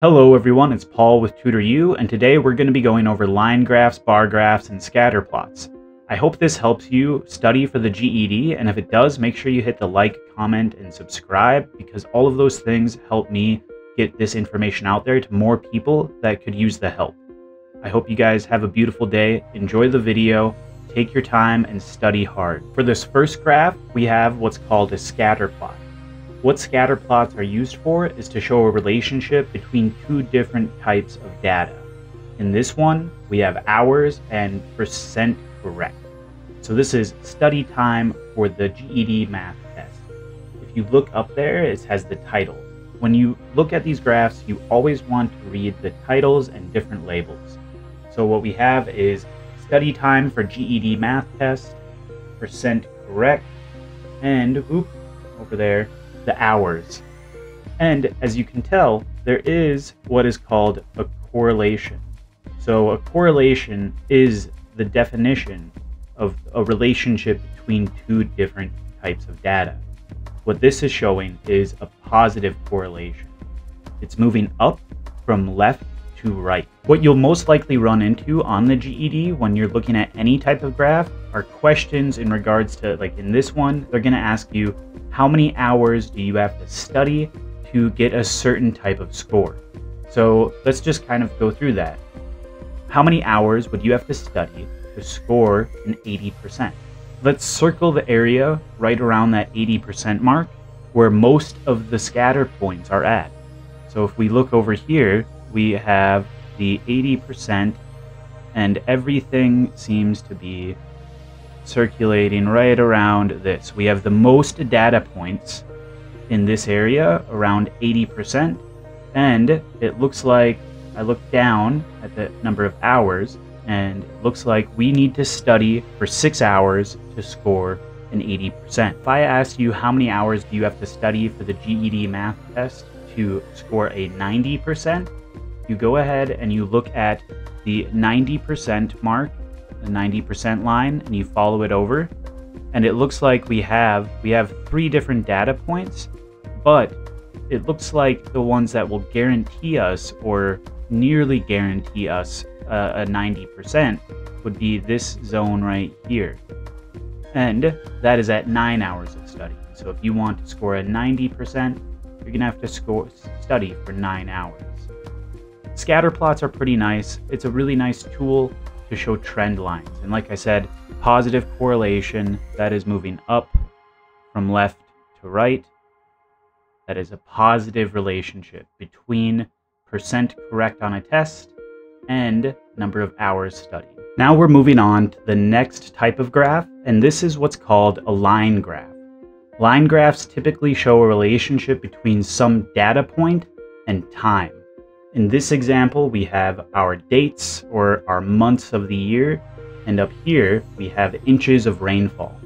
Hello everyone, it's Paul with 2TorU, and today we're going to be going over line graphs, bar graphs, and scatter plots. I hope this helps you study for the GED, and if it does, make sure you hit the like, comment, and subscribe, because all of those things help me get this information out there to more people that could use the help. I hope you guys have a beautiful day, enjoy the video, take your time, and study hard. For this first graph, we have what's called a scatter plot. What scatter plots are used for is to show a relationship between two different types of data. In this one, we have hours and percent correct. So this is study time for the GED math test. If you look up there, it has the title. When you look at these graphs, you always want to read the titles and different labels. So what we have is study time for GED math test, percent correct, and oop, over there, the hours. And as you can tell, there is what is called a correlation. So a correlation is the definition of a relationship between two different types of data. What this is showing is a positive correlation. It's moving up from left to right. What you'll most likely run into on the GED when you're looking at any type of graph are questions in regards to, like in this one, they're going to ask you how many hours do you have to study to get a certain type of score. So let's just kind of go through that. How many hours would you have to study to score an 80%? Let's circle the area right around that 80% mark where most of the scatter points are at. So if we look over here, we have the 80% and everything seems to be circulating right around this. We have the most data points in this area, around 80%, and it looks like I look down at the number of hours, and it looks like we need to study for six hours to score an 80%. If I asked you how many hours do you have to study for the GED math test to score a 90%, you go ahead and you look at the 90% mark, the 90% line, and you follow it over. And it looks like we have we have three different data points, but it looks like the ones that will guarantee us or nearly guarantee us uh, a 90% would be this zone right here. And that is at nine hours of study. So if you want to score a 90%, you're gonna have to score study for nine hours. Scatter plots are pretty nice. It's a really nice tool to show trend lines. And like I said, positive correlation, that is moving up from left to right. That is a positive relationship between percent correct on a test and number of hours studied. Now we're moving on to the next type of graph, and this is what's called a line graph. Line graphs typically show a relationship between some data point and time. In this example, we have our dates or our months of the year, and up here we have inches of rainfall.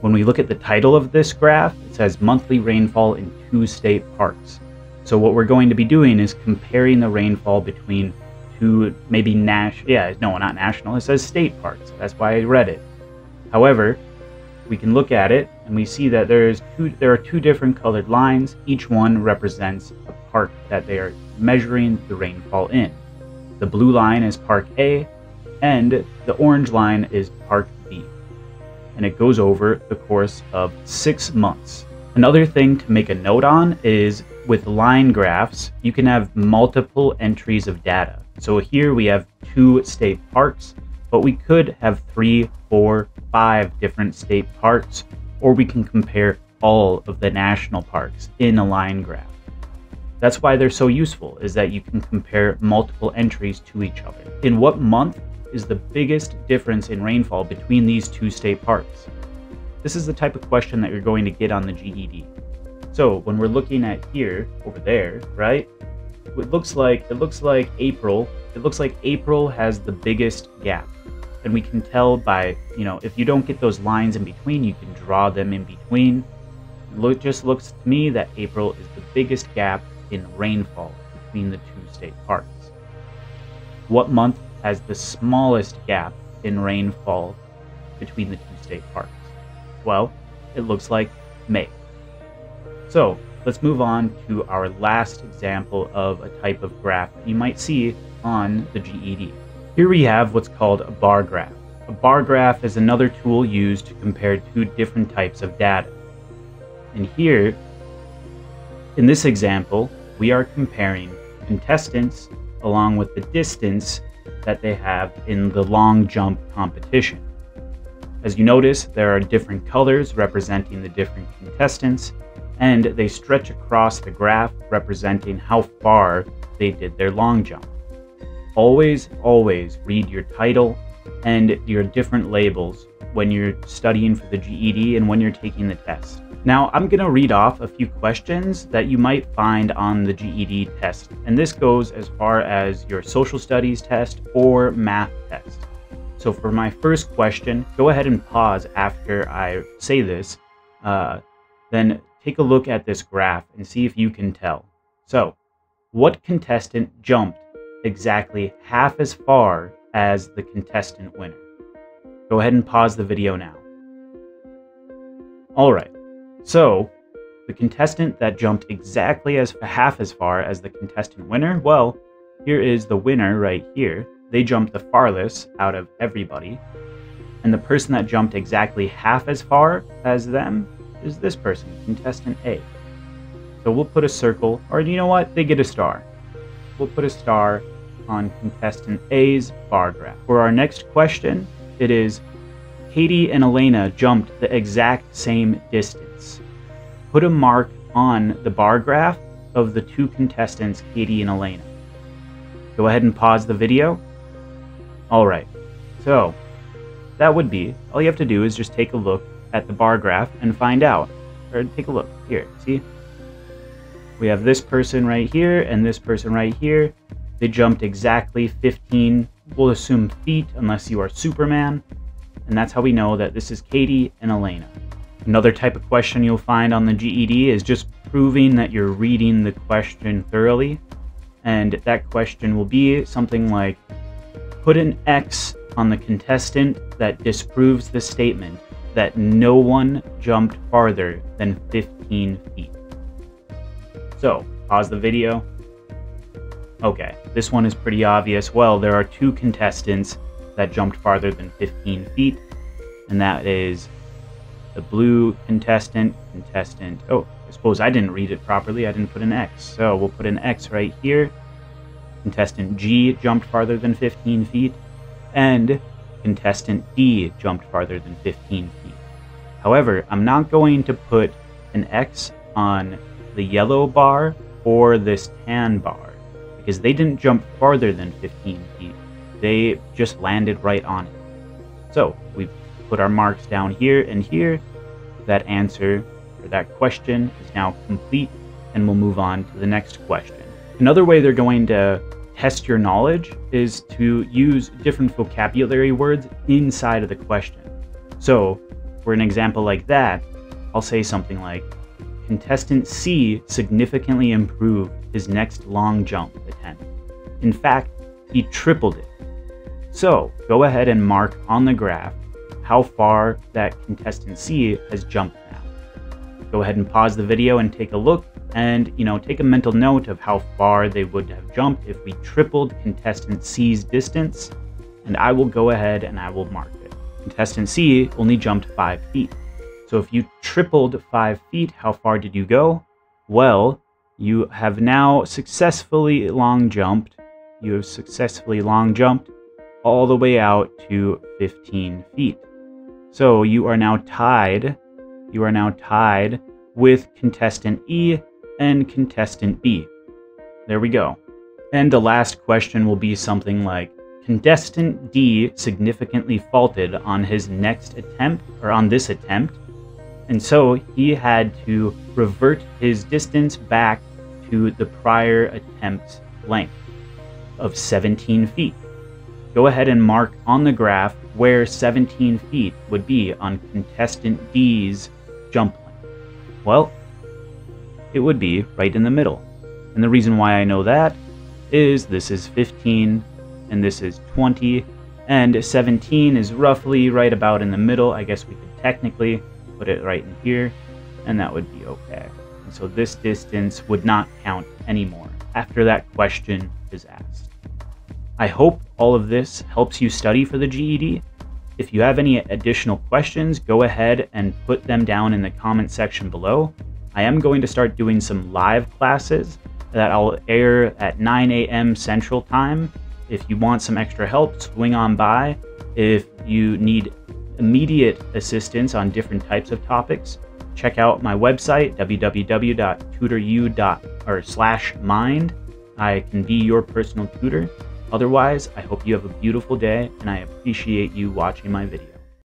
When we look at the title of this graph, it says monthly rainfall in two state parks. So what we're going to be doing is comparing the rainfall between two, maybe national, yeah, no, not national, it says state parks. That's why I read it. However, we can look at it and we see that there's two, there are two different colored lines. Each one represents park that they are measuring the rainfall in. The blue line is Park A, and the orange line is Park B. And it goes over the course of six months. Another thing to make a note on is with line graphs, you can have multiple entries of data. So here we have two state parks, but we could have three, four, five different state parks, or we can compare all of the national parks in a line graph. That's why they're so useful, is that you can compare multiple entries to each other. In what month is the biggest difference in rainfall between these two state parks? This is the type of question that you're going to get on the GED. So when we're looking at here, over there, right? It looks like it looks like April. It looks like April has the biggest gap. And we can tell by, you know, if you don't get those lines in between, you can draw them in between. It just looks to me that April is the biggest gap in rainfall between the two state parks. What month has the smallest gap in rainfall between the two state parks? Well, it looks like May. So, let's move on to our last example of a type of graph you might see on the GED. Here we have what's called a bar graph. A bar graph is another tool used to compare two different types of data. And here, in this example, we are comparing contestants along with the distance that they have in the long jump competition. As you notice, there are different colors representing the different contestants, and they stretch across the graph representing how far they did their long jump. Always, always read your title and your different labels when you're studying for the GED and when you're taking the test. Now, I'm going to read off a few questions that you might find on the GED test, and this goes as far as your social studies test or math test. So, for my first question, go ahead and pause after I say this, uh, then take a look at this graph and see if you can tell. So, what contestant jumped exactly half as far as the contestant winner? Go ahead and pause the video now. Alright, so, the contestant that jumped exactly as half as far as the contestant winner, well, here is the winner right here. They jumped the farthest out of everybody. And the person that jumped exactly half as far as them is this person, contestant A. So we'll put a circle, or you know what? They get a star. We'll put a star on contestant A's bar graph. For our next question, it is Katie and Elena jumped the exact same distance put a mark on the bar graph of the two contestants, Katie and Elena. Go ahead and pause the video. All right, so that would be, all you have to do is just take a look at the bar graph and find out, or take a look, here, see? We have this person right here and this person right here. They jumped exactly 15, we'll assume feet, unless you are Superman. And that's how we know that this is Katie and Elena. Another type of question you'll find on the GED is just proving that you're reading the question thoroughly. And that question will be something like put an X on the contestant that disproves the statement that no one jumped farther than 15 feet. So, pause the video. Okay, this one is pretty obvious. Well, there are two contestants that jumped farther than 15 feet, and that is the blue contestant, contestant, oh, I suppose I didn't read it properly, I didn't put an X. So we'll put an X right here. Contestant G jumped farther than 15 feet, and contestant D jumped farther than 15 feet. However, I'm not going to put an X on the yellow bar or this tan bar, because they didn't jump farther than 15 feet. They just landed right on it. So, we've put our marks down here and here. That answer or that question is now complete and we'll move on to the next question. Another way they're going to test your knowledge is to use different vocabulary words inside of the question. So, for an example like that, I'll say something like, Contestant C significantly improved his next long jump attempt. In fact, he tripled it. So, go ahead and mark on the graph how far that contestant C has jumped now. Go ahead and pause the video and take a look and, you know, take a mental note of how far they would have jumped if we tripled contestant C's distance. And I will go ahead and I will mark it. Contestant C only jumped 5 feet. So if you tripled 5 feet, how far did you go? Well, you have now successfully long jumped. You have successfully long jumped all the way out to 15 feet. So you are now tied. You are now tied with contestant E and contestant B. There we go. And the last question will be something like Contestant D significantly faulted on his next attempt, or on this attempt, and so he had to revert his distance back to the prior attempt's length of 17 feet. Go ahead and mark on the graph where 17 feet would be on contestant D's jump length. Well, it would be right in the middle. And the reason why I know that is this is 15 and this is 20 and 17 is roughly right about in the middle. I guess we could technically put it right in here and that would be okay. And so this distance would not count anymore after that question is asked. I hope all of this helps you study for the GED. If you have any additional questions, go ahead and put them down in the comment section below. I am going to start doing some live classes that I'll air at 9 a.m. Central Time. If you want some extra help, swing on by. If you need immediate assistance on different types of topics, check out my website www.2toru.or/mind. I can be your personal tutor. Otherwise, I hope you have a beautiful day and I appreciate you watching my video.